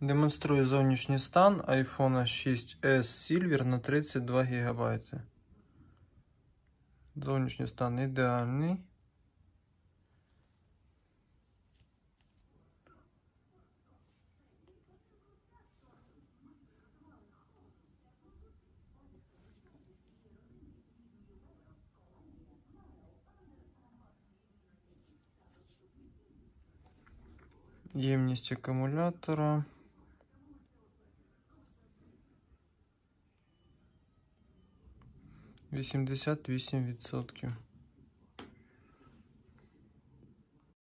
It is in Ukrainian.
Демонструю зовнішній стан iPhone 6s Silver на 32 ГБ. Зовнішній стан ідеальний. Ємність акумулятора. Вісімдесят вісім відсотків.